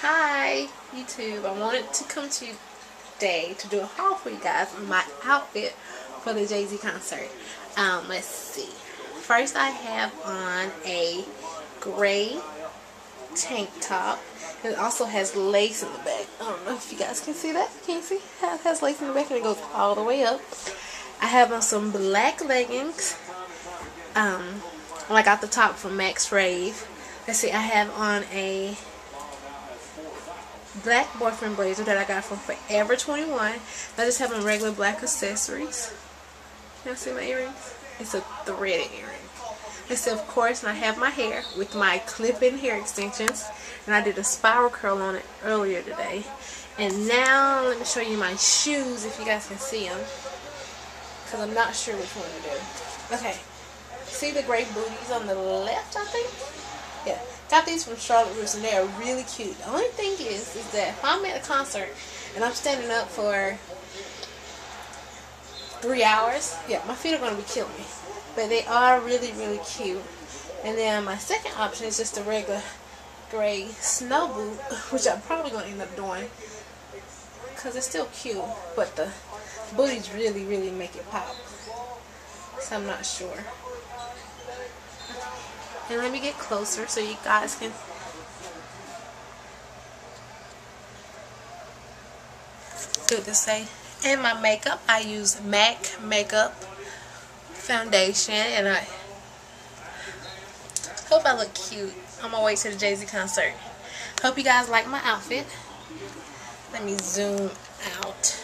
Hi YouTube, I wanted to come to you today to do a haul for you guys on my outfit for the Jay-Z concert. Um, let's see. First I have on a gray tank top. It also has lace in the back. I don't know if you guys can see that. Can you see? It has lace in the back and it goes all the way up. I have on some black leggings. Um, I got the top from Maxrave. Let's see, I have on a black boyfriend blazer that I got from Forever 21. I just have on regular black accessories. Can you see my earrings? It's a threaded earring. And so of course, I have my hair with my clip-in hair extensions. And I did a spiral curl on it earlier today. And now, let me show you my shoes if you guys can see them. Because I'm not sure which one to do. Okay. See the gray booties on the left, I think? Yeah. Got these from Charlotte Russe and they are really cute. The only thing is, is that if I'm at a concert and I'm standing up for three hours, yeah, my feet are going to be killing me. But they are really, really cute. And then my second option is just a regular gray snow boot, which I'm probably going to end up doing. Because it's still cute, but the booties really, really make it pop. So I'm not sure. And let me get closer so you guys can do this say. And my makeup, I use MAC makeup foundation and I hope I look cute on my way to the Jay-Z concert. Hope you guys like my outfit. Let me zoom out.